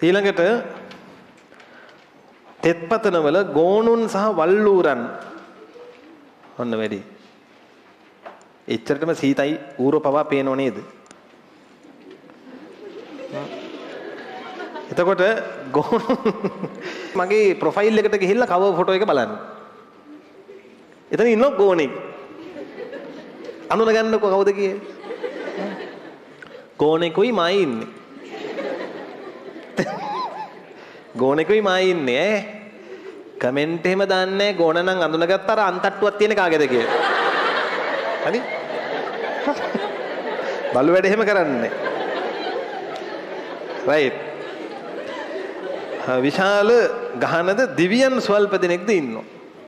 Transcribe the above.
ඊළඟට තෙත්පතනවල ගෝනුන් සහ වල්ලූරන් ඔන්න වැඩි. එච්චරටම සීතයි ඌරෝ පවා පේනව නේද? එතකොට ගෝනු මගේ ප්‍රොෆයිල් එකට ගිහිල්ලා කවර් ෆොටෝ එක බලන්න. එතන ඉන්න ගෝනෙක්. අඳුන ගන්නකො කවුද කියේ? ගෝනෙකුයි මයි ඉන්නේ. ගෝනෙකුයි මයි ඉන්නේ ඈ. කමෙන්ට් එහෙම දාන්නේ ගෝන නම් අඳුනගත්ත අර අන්තට්ටුවක් තියෙන කාගේද කියලා. හරි? බලු වැඩ එහෙම කරන්නේ. රයිට්. විශාල ගහනද දිවියන් ස්වල්ප දෙනෙක්ද ඉන්නවා.